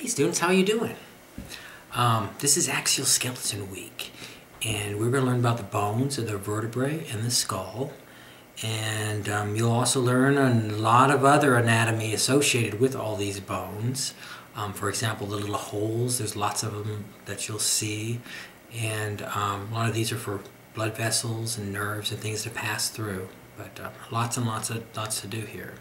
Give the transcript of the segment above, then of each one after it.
Hey students, how are you doing? Um, this is Axial Skeleton Week and we're going to learn about the bones of the vertebrae and the skull and um, you'll also learn a lot of other anatomy associated with all these bones. Um, for example, the little holes, there's lots of them that you'll see and um, a lot of these are for blood vessels and nerves and things to pass through but uh, lots and lots of lots to do here.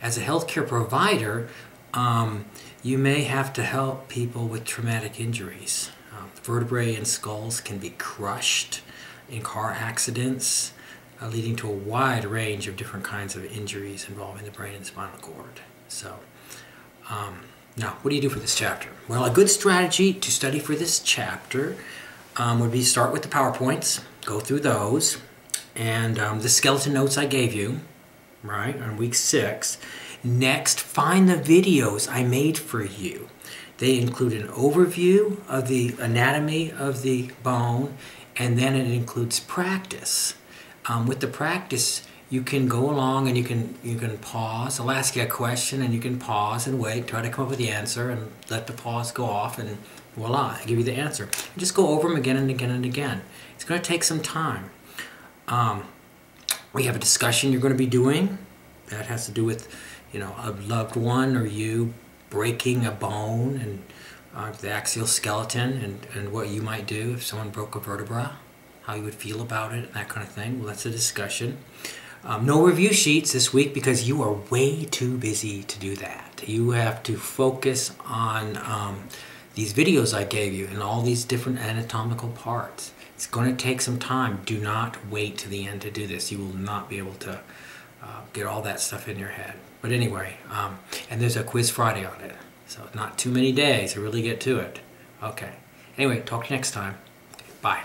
As a healthcare provider, um, you may have to help people with traumatic injuries. Uh, vertebrae and skulls can be crushed in car accidents, uh, leading to a wide range of different kinds of injuries involving the brain and spinal cord. So, um, now, what do you do for this chapter? Well, a good strategy to study for this chapter um, would be start with the PowerPoints, go through those, and um, the skeleton notes I gave you, right, on week six. Next, find the videos I made for you. They include an overview of the anatomy of the bone, and then it includes practice. Um, with the practice, you can go along and you can you can pause. I'll ask you a question, and you can pause and wait, try to come up with the answer, and let the pause go off, and voila, I give you the answer. Just go over them again and again and again. It's going to take some time. Um, we have a discussion you're going to be doing that has to do with, you know, a loved one or you breaking a bone and uh, the axial skeleton and, and what you might do if someone broke a vertebra, how you would feel about it, and that kind of thing. Well, that's a discussion. Um, no review sheets this week because you are way too busy to do that. You have to focus on um, these videos I gave you and all these different anatomical parts. It's going to take some time. Do not wait to the end to do this. You will not be able to uh, get all that stuff in your head. But anyway, um, and there's a quiz Friday on it. So not too many days to really get to it. Okay. Anyway, talk to you next time. Bye.